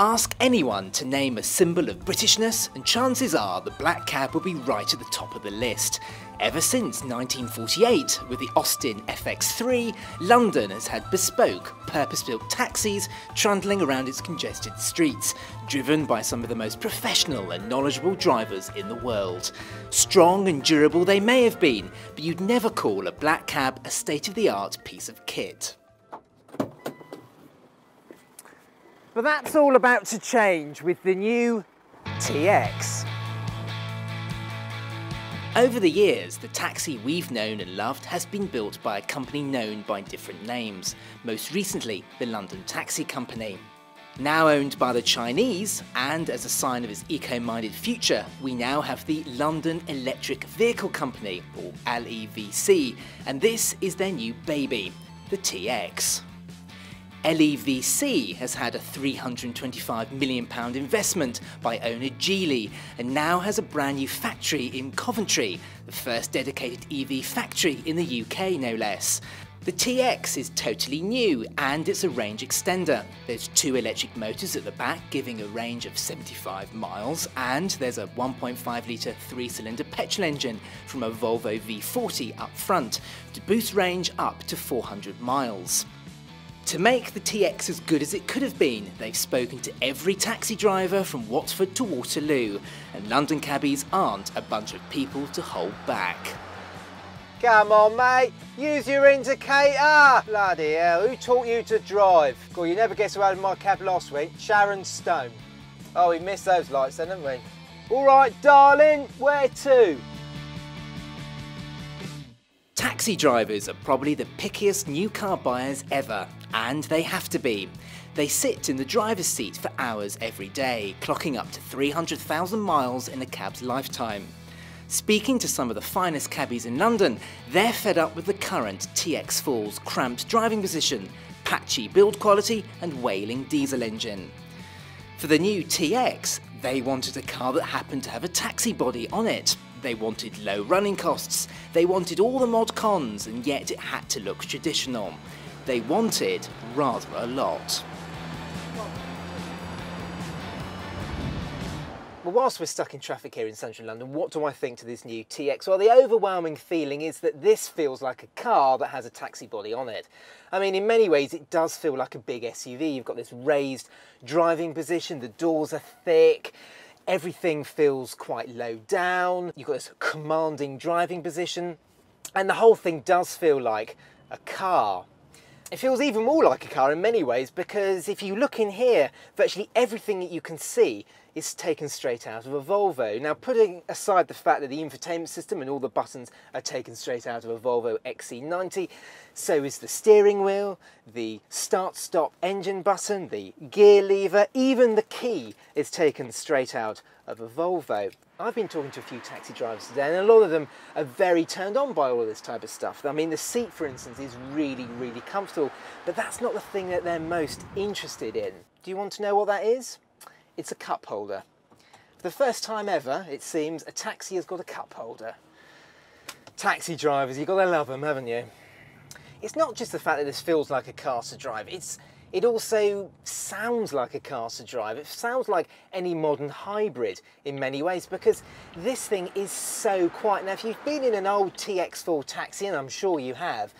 Ask anyone to name a symbol of Britishness, and chances are the black cab will be right at the top of the list. Ever since 1948, with the Austin FX3, London has had bespoke, purpose built taxis trundling around its congested streets, driven by some of the most professional and knowledgeable drivers in the world. Strong and durable they may have been, but you'd never call a black cab a state of the art piece of kit. But that's all about to change with the new TX. Over the years, the taxi we've known and loved has been built by a company known by different names, most recently the London Taxi Company. Now owned by the Chinese, and as a sign of its eco-minded future, we now have the London Electric Vehicle Company, or LEVC, and this is their new baby, the TX. LEVC has had a £325 million investment by owner Geely and now has a brand new factory in Coventry, the first dedicated EV factory in the UK no less. The TX is totally new and it's a range extender. There's two electric motors at the back giving a range of 75 miles and there's a 1.5 litre three-cylinder petrol engine from a Volvo V40 up front to boost range up to 400 miles. To make the TX as good as it could have been, they've spoken to every taxi driver from Watford to Waterloo, and London cabbies aren't a bunch of people to hold back. Come on, mate. Use your indicator. Bloody hell, who taught you to drive? God, you never guess who had my cab last week. Sharon Stone. Oh, we missed those lights then, didn't we? All right, darling, where to? Taxi drivers are probably the pickiest new car buyers ever, and they have to be. They sit in the driver's seat for hours every day, clocking up to 300,000 miles in a cab's lifetime. Speaking to some of the finest cabbies in London, they're fed up with the current TX4's cramped driving position, patchy build quality, and wailing diesel engine. For the new TX, they wanted a car that happened to have a taxi body on it, they wanted low running costs, they wanted all the mod cons, and yet it had to look traditional. They wanted rather a lot. Well, whilst we're stuck in traffic here in central London, what do I think to this new TX? Well, the overwhelming feeling is that this feels like a car that has a taxi body on it. I mean, in many ways, it does feel like a big SUV. You've got this raised driving position, the doors are thick, everything feels quite low down, you've got this commanding driving position, and the whole thing does feel like a car. It feels even more like a car in many ways because if you look in here, virtually everything that you can see is taken straight out of a Volvo. Now putting aside the fact that the infotainment system and all the buttons are taken straight out of a Volvo XC90, so is the steering wheel, the start-stop engine button, the gear lever, even the key is taken straight out of a Volvo. I've been talking to a few taxi drivers today and a lot of them are very turned on by all this type of stuff. I mean the seat for instance is really really comfortable but that's not the thing that they're most interested in. Do you want to know what that is? it's a cup holder. For the first time ever, it seems, a taxi has got a cup holder. Taxi drivers, you've got to love them, haven't you? It's not just the fact that this feels like a car to drive, it's it also sounds like a car to drive. It sounds like any modern hybrid in many ways because this thing is so quiet. Now, if you've been in an old TX4 taxi, and I'm sure you have,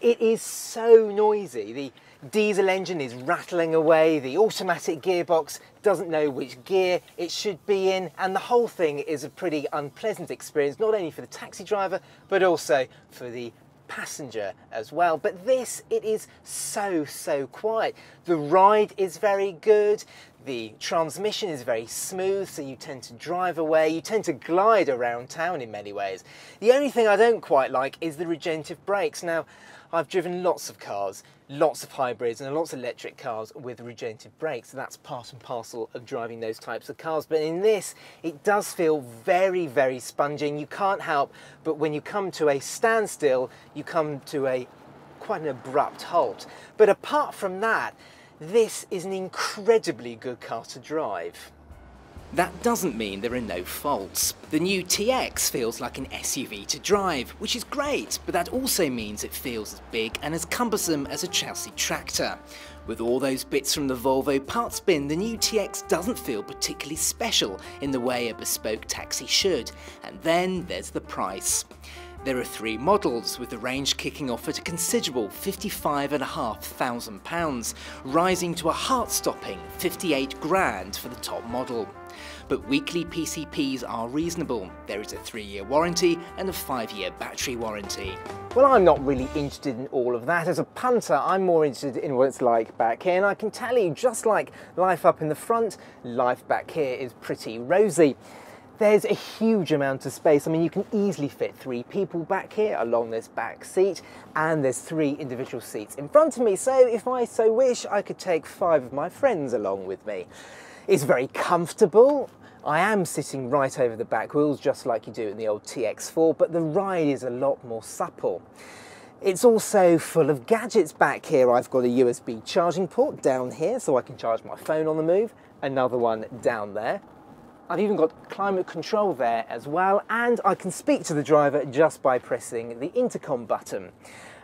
it is so noisy. The diesel engine is rattling away, the automatic gearbox doesn't know which gear it should be in, and the whole thing is a pretty unpleasant experience, not only for the taxi driver, but also for the passenger as well. But this, it is so, so quiet. The ride is very good. The transmission is very smooth, so you tend to drive away. You tend to glide around town in many ways. The only thing I don't quite like is the regenerative brakes. Now, I've driven lots of cars, lots of hybrids and lots of electric cars with regenerative brakes. That's part and parcel of driving those types of cars. But in this, it does feel very, very spongy. And you can't help but when you come to a standstill, you come to a quite an abrupt halt. But apart from that, this is an incredibly good car to drive. That doesn't mean there are no faults. The new TX feels like an SUV to drive, which is great, but that also means it feels as big and as cumbersome as a Chelsea tractor. With all those bits from the Volvo parts bin, the new TX doesn't feel particularly special in the way a bespoke taxi should. And then there's the price. There are three models, with the range kicking off at a considerable £55,500, rising to a heart-stopping 58 grand for the top model. But weekly PCPs are reasonable. There is a three-year warranty and a five-year battery warranty. Well, I'm not really interested in all of that. As a punter, I'm more interested in what it's like back here, and I can tell you, just like life up in the front, life back here is pretty rosy. There's a huge amount of space. I mean, you can easily fit three people back here along this back seat, and there's three individual seats in front of me. So if I so wish, I could take five of my friends along with me. It's very comfortable. I am sitting right over the back wheels, just like you do in the old TX4, but the ride is a lot more supple. It's also full of gadgets back here. I've got a USB charging port down here so I can charge my phone on the move, another one down there, I've even got climate control there as well, and I can speak to the driver just by pressing the intercom button.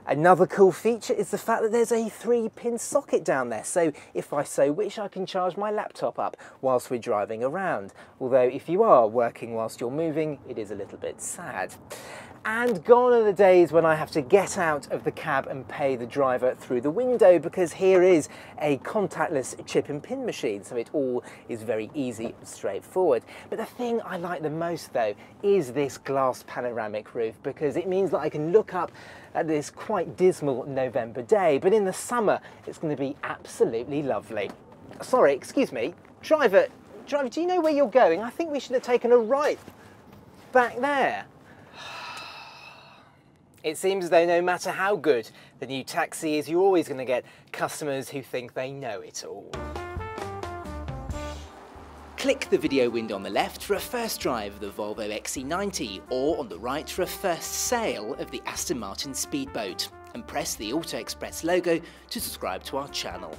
Another cool feature is the fact that there's a three pin socket down there. So if I so wish, I can charge my laptop up whilst we're driving around. Although if you are working whilst you're moving, it is a little bit sad. And gone are the days when I have to get out of the cab and pay the driver through the window because here is a contactless chip and pin machine, so it all is very easy and straightforward. But the thing I like the most though is this glass panoramic roof because it means that I can look up at this quite dismal November day, but in the summer it's going to be absolutely lovely. Sorry, excuse me, driver, driver, do you know where you're going? I think we should have taken a right back there. It seems though no matter how good the new taxi is, you're always going to get customers who think they know it all. Click the video window on the left for a first drive of the Volvo XC90 or on the right for a first sail of the Aston Martin Speedboat and press the Auto Express logo to subscribe to our channel.